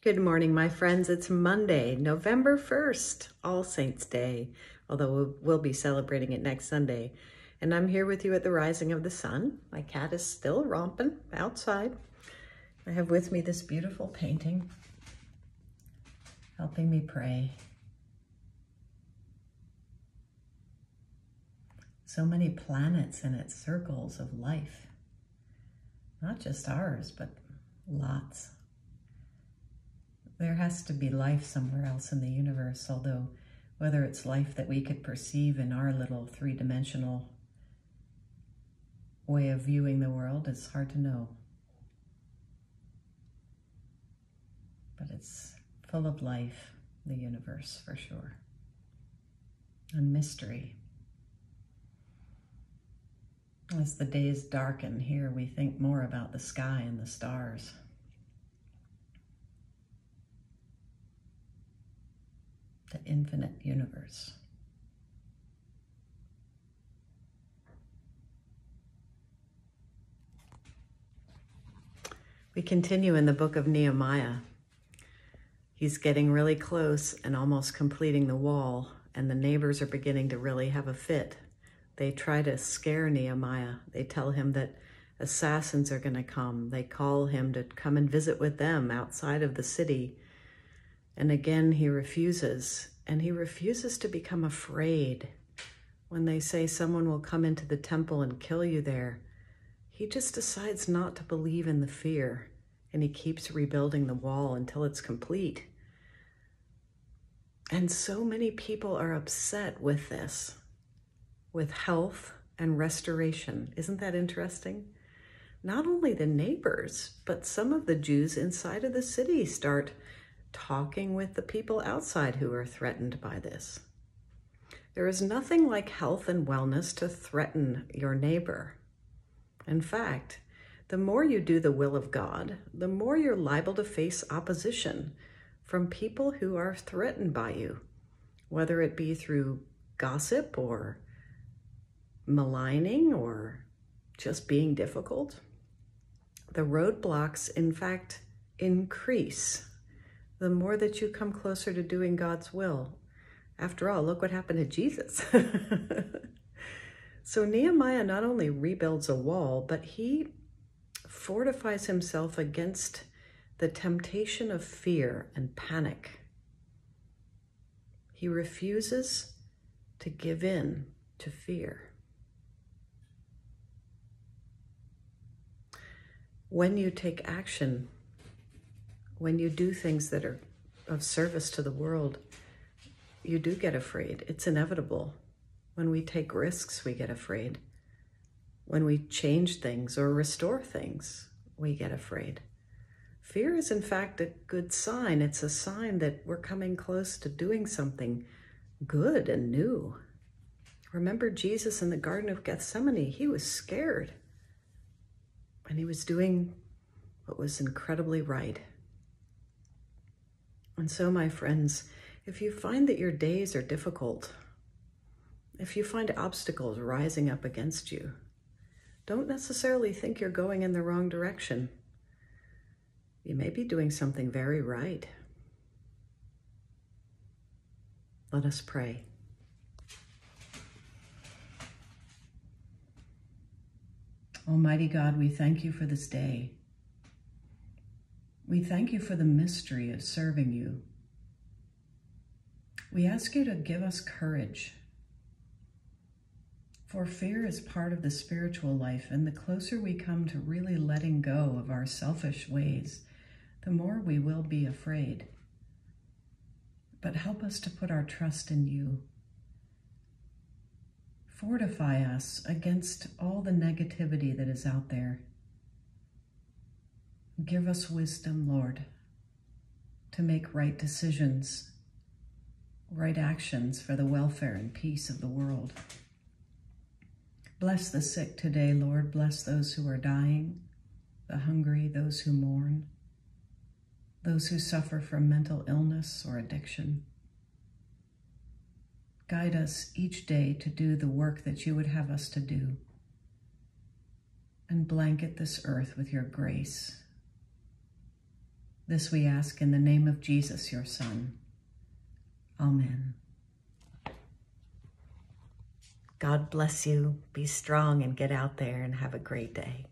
Good morning, my friends. It's Monday, November 1st, All Saints Day, although we'll be celebrating it next Sunday. And I'm here with you at the rising of the sun. My cat is still romping outside. I have with me this beautiful painting, helping me pray. So many planets in its circles of life. Not just ours, but lots. There has to be life somewhere else in the universe, although whether it's life that we could perceive in our little three-dimensional way of viewing the world, it's hard to know. But it's full of life, the universe, for sure, and mystery. As the days darken here, we think more about the sky and the stars. The infinite universe. We continue in the book of Nehemiah. He's getting really close and almost completing the wall, and the neighbors are beginning to really have a fit. They try to scare Nehemiah. They tell him that assassins are going to come. They call him to come and visit with them outside of the city and again, he refuses, and he refuses to become afraid. When they say someone will come into the temple and kill you there, he just decides not to believe in the fear, and he keeps rebuilding the wall until it's complete. And so many people are upset with this, with health and restoration. Isn't that interesting? Not only the neighbors, but some of the Jews inside of the city start talking with the people outside who are threatened by this. There is nothing like health and wellness to threaten your neighbor. In fact, the more you do the will of God, the more you're liable to face opposition from people who are threatened by you, whether it be through gossip or maligning or just being difficult. The roadblocks, in fact, increase the more that you come closer to doing God's will. After all, look what happened to Jesus. so Nehemiah not only rebuilds a wall, but he fortifies himself against the temptation of fear and panic. He refuses to give in to fear. When you take action when you do things that are of service to the world, you do get afraid. It's inevitable. When we take risks, we get afraid. When we change things or restore things, we get afraid. Fear is, in fact, a good sign. It's a sign that we're coming close to doing something good and new. Remember Jesus in the Garden of Gethsemane? He was scared. And he was doing what was incredibly right. And so, my friends, if you find that your days are difficult, if you find obstacles rising up against you, don't necessarily think you're going in the wrong direction. You may be doing something very right. Let us pray. Almighty God, we thank you for this day. We thank you for the mystery of serving you. We ask you to give us courage, for fear is part of the spiritual life, and the closer we come to really letting go of our selfish ways, the more we will be afraid. But help us to put our trust in you. Fortify us against all the negativity that is out there Give us wisdom, Lord, to make right decisions, right actions for the welfare and peace of the world. Bless the sick today, Lord. Bless those who are dying, the hungry, those who mourn, those who suffer from mental illness or addiction. Guide us each day to do the work that you would have us to do and blanket this earth with your grace This we ask in the name of Jesus, your Son. Amen. God bless you. Be strong and get out there and have a great day.